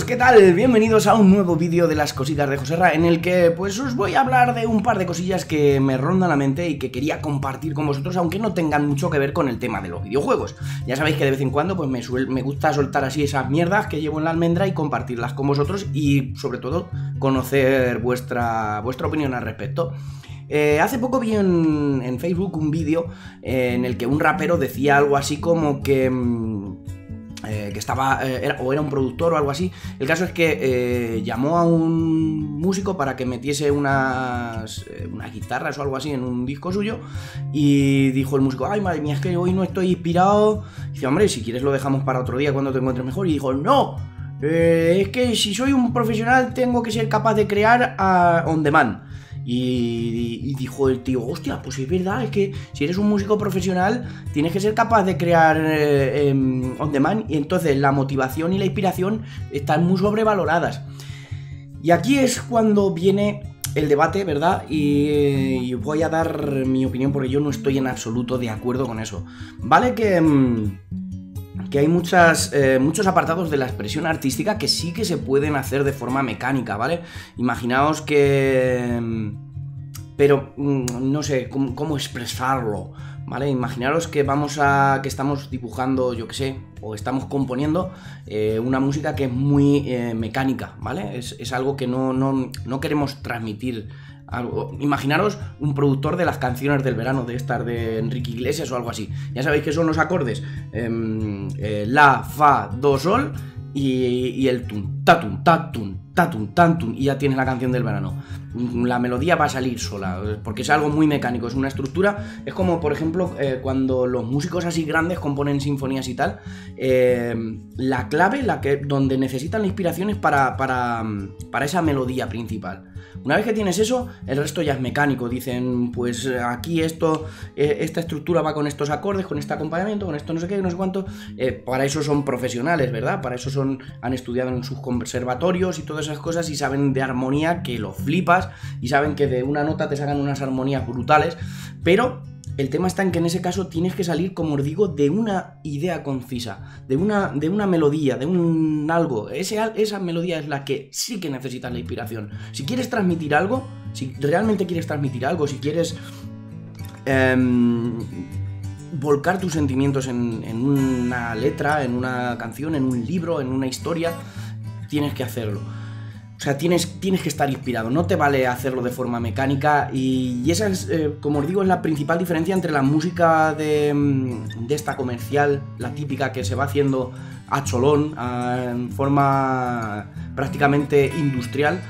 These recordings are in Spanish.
¿qué tal? Bienvenidos a un nuevo vídeo de las cositas de Joserra en el que pues os voy a hablar de un par de cosillas que me rondan la mente y que quería compartir con vosotros aunque no tengan mucho que ver con el tema de los videojuegos. Ya sabéis que de vez en cuando pues me, me gusta soltar así esas mierdas que llevo en la almendra y compartirlas con vosotros y sobre todo conocer vuestra, vuestra opinión al respecto. Eh, hace poco vi en, Facebook un vídeo en el que un rapero decía algo así como que... Eh, que estaba, eh, o era un productor o algo así. El caso es que eh, llamó a un músico para que metiese unas, unas guitarras o algo así en un disco suyo y dijo el músico, ay madre mía, es que hoy no estoy inspirado. Y dice, hombre, si quieres lo dejamos para otro día cuando te encuentres mejor. Y dijo, no, es que si soy un profesional tengo que ser capaz de crear a on demand. Y, dijo el tío, hostia, pues es verdad, es que si eres un músico profesional tienes que ser capaz de crear eh, em, on demand y entonces la motivación y la inspiración están muy sobrevaloradas. Y aquí es cuando viene el debate, ¿verdad? Y, voy a dar mi opinión porque yo no estoy en absoluto de acuerdo con eso. Vale que... Em, que hay eh, muchos apartados de la expresión artística que sí que se pueden hacer de forma mecánica, ¿vale? Imaginaos que... Mm, pero mm, no sé cómo, expresarlo, ¿vale? Imaginaros que vamos a... que estamos dibujando, yo qué sé, o estamos componiendo eh, una música que es muy eh, mecánica, ¿vale? Es, algo que no, no queremos transmitir imaginaros un productor de las canciones del verano, de estas de Enrique Iglesias o algo así. Ya sabéis que son los acordes em, eh, La, Fa, Do, Sol y, el tum, tatum, tatum, tatum, tantum, y ya tienes la canción del verano. La melodía va a salir sola, porque es algo muy mecánico, es una estructura. Es como, por ejemplo, eh, cuando los músicos así grandes componen sinfonías y tal, eh, la clave, la que, donde necesitan la inspiración es para, para, para esa melodía principal. Una vez que tienes eso, el resto ya es mecánico. Dicen, pues aquí esto, eh, esta estructura va con estos acordes, con este acompañamiento, con esto no sé qué, no sé cuánto. Eh, para eso son profesionales, ¿verdad? Para eso son, han estudiado en sus conservatorios y todas esas cosas y saben de armonía que lo flipas y saben que de una nota te sacan unas armonías brutales. Pero el tema está en que en ese caso tienes que salir, como os digo, de una idea concisa, de una, de una melodía, de un algo. esa melodía es la que sí que necesitas la inspiración. Si quieres transmitir algo, si realmente quieres transmitir algo, si quieres em, volcar tus sentimientos en, en una letra, en una canción, en un libro, en una historia, tienes que hacerlo. O sea, tienes, tienes que estar inspirado, no te vale hacerlo de forma mecánica y, esa es, eh, como os digo, es la principal diferencia entre la música de, mm, de esta comercial, la típica que se va haciendo a cholón, en forma prácticamente industrial,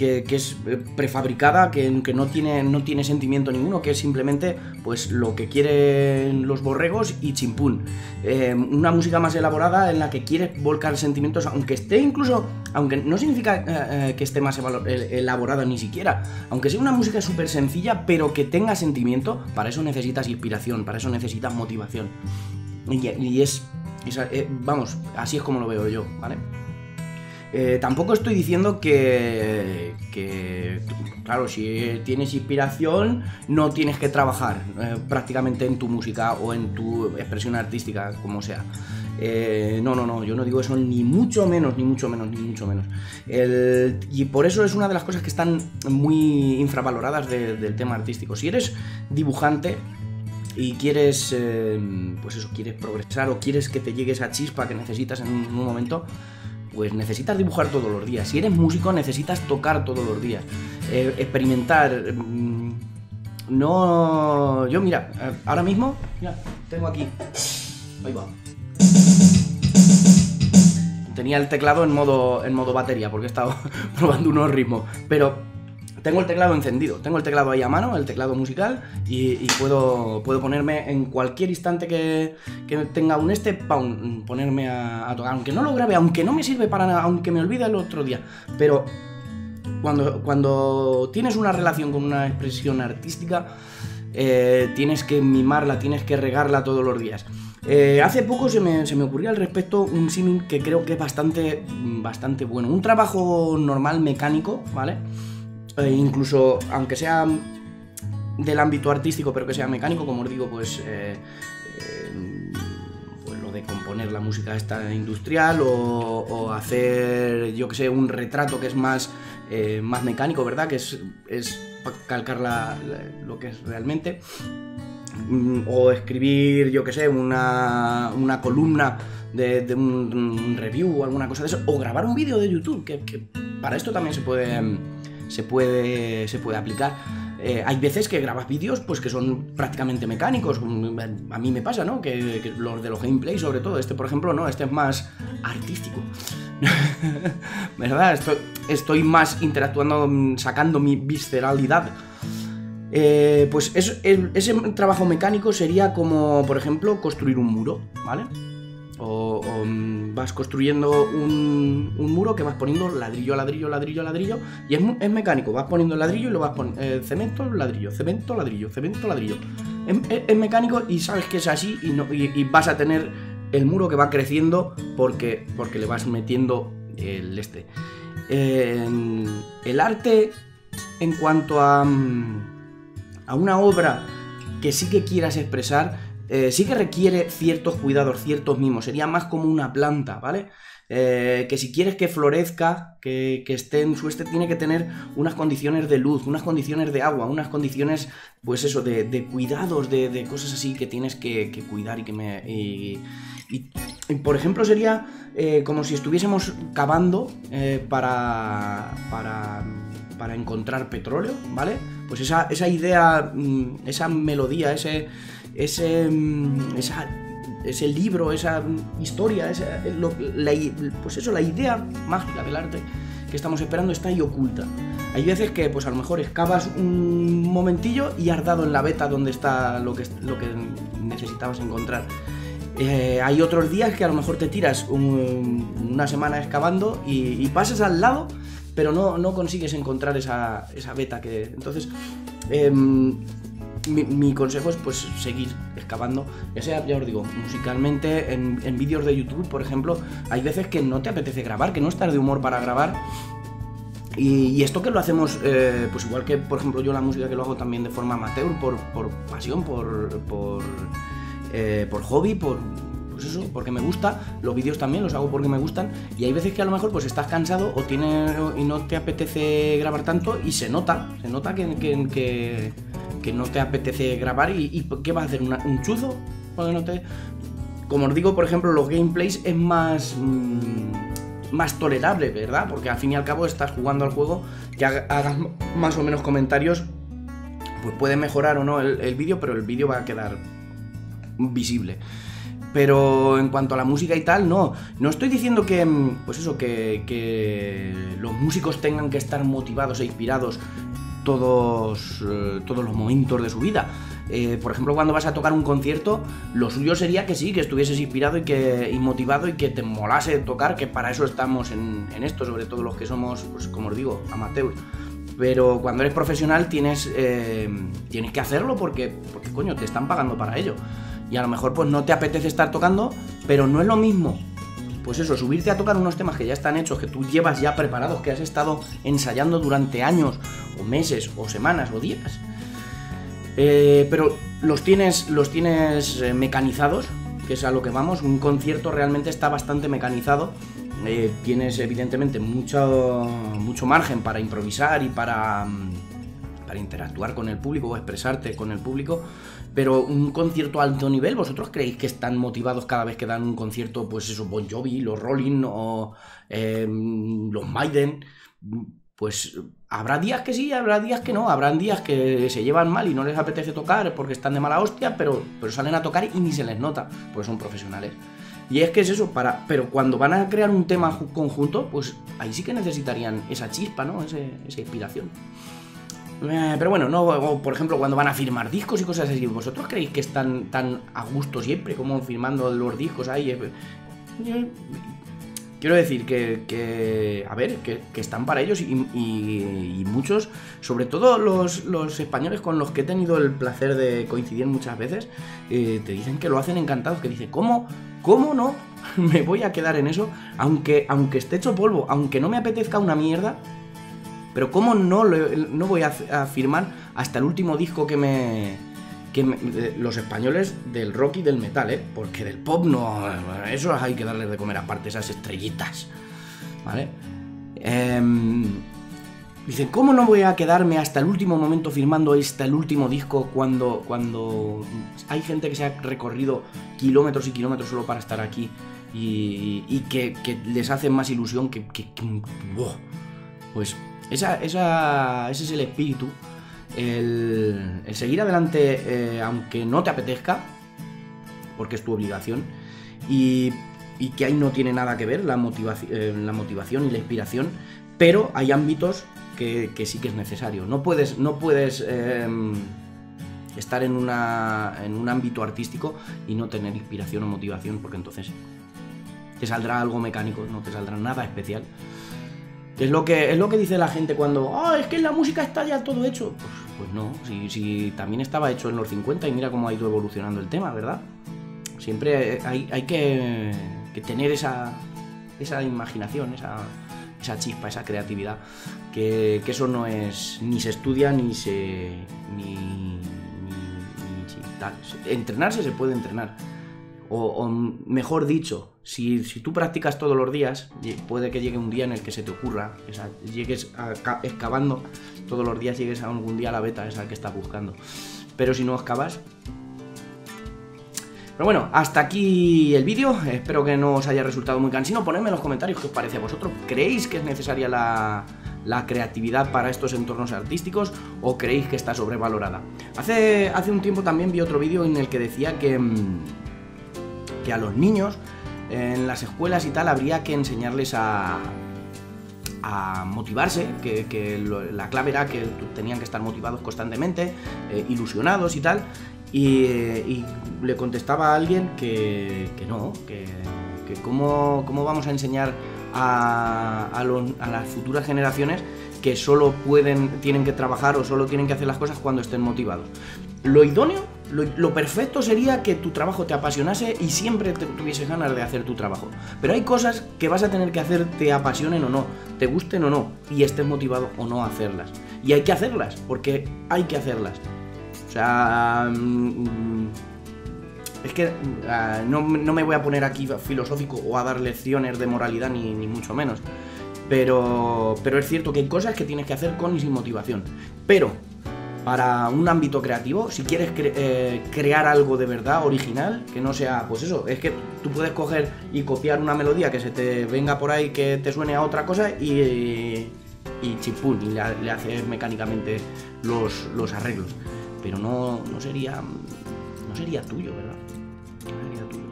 que, es eh, prefabricada, que, no, tiene, no tiene sentimiento ninguno, que es simplemente pues lo que quieren los borregos y chimpún. Eh, una música más elaborada en la que quieres volcar sentimientos, aunque esté incluso, aunque no significa eh, que esté más elaborada ni siquiera, aunque sea una música súper sencilla, pero que tenga sentimiento, para eso necesitas inspiración, para eso necesitas motivación. Y, es, vamos, así es como lo veo yo, ¿vale? Eh, tampoco estoy diciendo que, claro, si tienes inspiración, no tienes que trabajar eh, prácticamente en tu música o en tu expresión artística, como sea. Eh, no, no, no, yo no digo eso ni mucho menos, ni mucho menos, ni mucho menos. y por eso es una de las cosas que están muy infravaloradas del tema artístico. Si eres dibujante, y quieres, pues eso, quieres progresar o quieres que te llegue esa chispa que necesitas en un momento, pues necesitas dibujar todos los días. Si eres músico, necesitas tocar todos los días. Eh, experimentar. Mm, no. Yo, mira, eh, ahora mismo, mira, tengo aquí. Ahí va. Tenía el teclado en modo, en modo batería porque he estado probando unos ritmos. Pero tengo el teclado encendido, tengo el teclado ahí a mano, el teclado musical, y, puedo, puedo ponerme en cualquier instante que, tenga un este, ponerme a, tocar. Aunque no lo grabe, aunque no me sirve para nada, aunque me olvide el otro día. Pero cuando, cuando tienes una relación con una expresión artística, eh, tienes que mimarla, tienes que regarla todos los días. Eh, hace poco se me, se me, ocurrió al respecto un símil que creo que es bastante, bastante bueno. Un trabajo normal mecánico, ¿vale? Eh, incluso aunque sea del ámbito artístico, pero que sea mecánico, como os digo, pues, eh, eh, pues de componer la música esta industrial o, hacer, yo que sé, un retrato que es más, más mecánico, ¿verdad? Que es, es calcar lo que es realmente. Mm, o escribir, yo que sé, una, una columna de, un, review o alguna cosa de eso. O grabar un vídeo de YouTube, que, que para esto también se puede, se puede, se puede aplicar. Eh, hay veces que grabas vídeos pues que son prácticamente mecánicos. A mí me pasa, ¿no? Que, los de los gameplay, sobre todo. Este, por ejemplo, no, este es más artístico. ¿Verdad? Estoy, más interactuando, sacando mi visceralidad. Eh, pues ese trabajo mecánico sería como, por ejemplo, construir un muro, ¿vale? O, mm, vas construyendo un, muro que vas poniendo ladrillo, ladrillo, ladrillo, ladrillo. Y es, mecánico, vas poniendo ladrillo y lo vas poniendo eh, cemento, ladrillo, cemento, ladrillo, cemento, ladrillo. Es, mecánico y sabes que es así y, vas a tener el muro que va creciendo porque, porque le vas metiendo el este. el arte en cuanto a, mm, a una obra que sí que quieras expresar eh, sí que requiere ciertos cuidados, ciertos mimos. Sería más como una planta, ¿vale? Eh, que si quieres que florezca, que, esté en su este, tiene que tener unas condiciones de luz, unas condiciones de agua, unas condiciones, pues eso, de, cuidados, de, cosas así que tienes que, cuidar y que me... Y, por ejemplo, sería eh, como si estuviésemos cavando para, para, para encontrar petróleo, ¿vale? Pues esa, esa idea, mm, esa melodía, ese ese, mm, ese libro, esa historia, pues eso, la idea mágica del arte que estamos esperando está ahí oculta. Hay veces que pues a lo mejor excavas un momentillo y has dado en la beta donde está lo que, lo que necesitabas encontrar. Eh, hay otros días que a lo mejor te tiras una semana excavando y, pasas al lado, pero no, no consigues encontrar esa, esa beta que... Entonces, em, mi, consejo es pues seguir excavando, ya sea, ya os digo, musicalmente, en, vídeos de YouTube, por ejemplo, hay veces que no te apetece grabar, que no estás de humor para grabar. Y, esto que lo hacemos, eh, pues igual que, por ejemplo, yo la música que lo hago también de forma amateur, por, pasión, por, por, eh, por hobby, por, pues eso, porque me gusta, los vídeos también los hago porque me gustan, y hay veces que a lo mejor pues estás cansado o tiene, y no te apetece grabar tanto y se nota, se nota que no te apetece grabar y, ¿qué vas a hacer? ¿Un chuzo? Como os digo, por ejemplo, los gameplays es más... Mm, más tolerable, ¿verdad? Porque al fin y al cabo estás jugando al juego, que hagas más o menos comentarios, pues puede mejorar o no el, vídeo, pero el vídeo va a quedar visible. Pero en cuanto a la música y tal, no. No estoy diciendo que, mm, pues eso, que, que los músicos tengan que estar motivados e inspirados todos, eh, todos los momentos de su vida. Eh, por ejemplo, cuando vas a tocar un concierto, lo suyo sería que sí, que estuvieses inspirado y que motivado y que te molase tocar, que para eso estamos en, esto, sobre todo los que somos, pues como os digo, amateurs. Pero cuando eres profesional tienes, eh, tienes que hacerlo porque, porque, coño, te están pagando para ello. Y a lo mejor pues no te apetece estar tocando, pero no es lo mismo pues eso, subirte a tocar unos temas que ya están hechos, que tú llevas ya preparados, que has estado ensayando durante años, o meses, o semanas, o días. Eh, pero los tienes, los tienes eh, mecanizados, que es a lo que vamos. Un concierto realmente está bastante mecanizado. Eh, tienes evidentemente mucho, mucho margen para improvisar y para, mm, para interactuar con el público o expresarte con el público, pero un concierto alto nivel, ¿vosotros creéis que están motivados cada vez que dan un concierto, pues eso, Bon Jovi, los Rolling o em, los Maiden? Pues habrá días que sí, habrá días que no, habrán días que se llevan mal y no les apetece tocar porque están de mala hostia, pero, pero salen a tocar y ni se les nota, porque son profesionales. Y es que es eso, pero cuando van a crear un tema conjunto, pues ahí sí que necesitarían esa chispa, ¿no? esa inspiración. Eh, pero bueno, no, por ejemplo, cuando van a firmar discos y cosas así, ¿vosotros creéis que están tan a gusto siempre como firmando los discos ahí? Quiero decir que, a ver, que, están para ellos y, muchos, sobre todo los, españoles con los que he tenido el placer de coincidir muchas veces, eh, te dicen que lo hacen encantados, que dice, ¿cómo? ¿Cómo no? me voy a quedar en eso, aunque, aunque esté hecho polvo, aunque no me apetezca una mierda, pero ¿cómo no, no voy a, firmar hasta el último disco que me, que los españoles del rock y del metal, ¿eh? Porque del pop no... Eso hay que darles de comer aparte, esas estrellitas. ¿Vale? Em, dicen, ¿cómo no voy a quedarme hasta el último momento firmando este, el último disco cuando, cuando hay gente que se ha recorrido kilómetros y kilómetros solo para estar aquí y, que, les hace más ilusión que... Pues esa, ese es el espíritu el, seguir adelante eh, aunque no te apetezca, porque es tu obligación, y, que ahí no tiene nada que ver la, motivación, eh, la motivación y la inspiración, pero hay ámbitos que, sí que es necesario. No puedes, no puedes em, estar en un ámbito artístico y no tener inspiración o motivación, porque entonces te saldrá algo mecánico, no te saldrá nada especial. Es lo que, es lo que dice la gente cuando, oh, es que la música está ya todo hecho. Pues, pues no, si, también estaba hecho en los 50 y mira cómo ha ido evolucionando el tema, ¿verdad? Siempre hay, que, tener esa, esa imaginación, esa, esa chispa, esa creatividad, que, eso no es, ni se estudia, ni se... ni, ni, Entrenarse se puede entrenar, o, mejor dicho, si, tú practicas todos los días, puede que llegue un día en el que se te ocurra, llegues excavando todos los días, llegues a algún día a la beta esa que estás buscando. Pero si no excavas... Pero bueno, hasta aquí el vídeo, espero que no os haya resultado muy cansino, ponedme en los comentarios qué os parece a vosotros, ¿creéis que es necesaria la, la creatividad para estos entornos artísticos o creéis que está sobrevalorada? Hace, hace un tiempo también vi otro vídeo en el que decía que mm, a los niños en las escuelas y tal habría que enseñarles a, motivarse, que, la clave era que tenían que estar motivados constantemente, eh, ilusionados y tal, y, le contestaba a alguien que, no, que, cómo, vamos a enseñar a, a, las futuras generaciones que solo pueden, tienen que trabajar o solo tienen que hacer las cosas cuando estén motivados. Lo idóneo lo, perfecto sería que tu trabajo te apasionase y siempre te, ganas de hacer tu trabajo. Pero hay cosas que vas a tener que hacer, te apasionen o no, te gusten o no, y estés motivado o no a hacerlas. Y hay que hacerlas, porque hay que hacerlas. O sea... Mm, es que ah, no, me voy a poner aquí filosófico o a dar lecciones de moralidad, ni, ni mucho menos. Pero, pero es cierto que hay cosas que tienes que hacer con y sin motivación. Pero para un ámbito creativo, si quieres eh, crear algo de verdad, original, que no sea, pues eso, es que tú puedes coger y copiar una melodía que se te venga por ahí, que te suene a otra cosa y, y chipún, y le, haces mecánicamente los, los, arreglos. Pero no, no, sería, no sería tuyo, ¿verdad? No sería tuyo.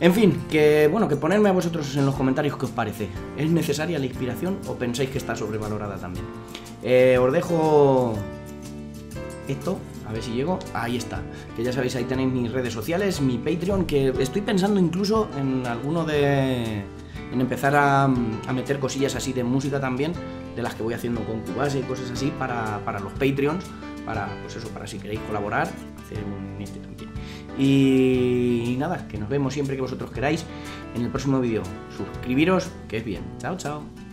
En fin, que bueno, que ponerme a vosotros en los comentarios qué os parece. ¿Es necesaria la inspiración o pensáis que está sobrevalorada también? Eh, os dejo esto, a ver si llego, ahí está. Que ya sabéis, ahí tenéis mis redes sociales, mi Patreon, que estoy pensando incluso en alguno de... en empezar a, meter cosillas así de música también, de las que voy haciendo con Cubase y cosas así para, los Patreons, para, pues eso, para si queréis colaborar, hacer un este también. Y nada, que nos vemos siempre que vosotros queráis en el próximo vídeo. Suscribiros, que es bien. Chao, chao.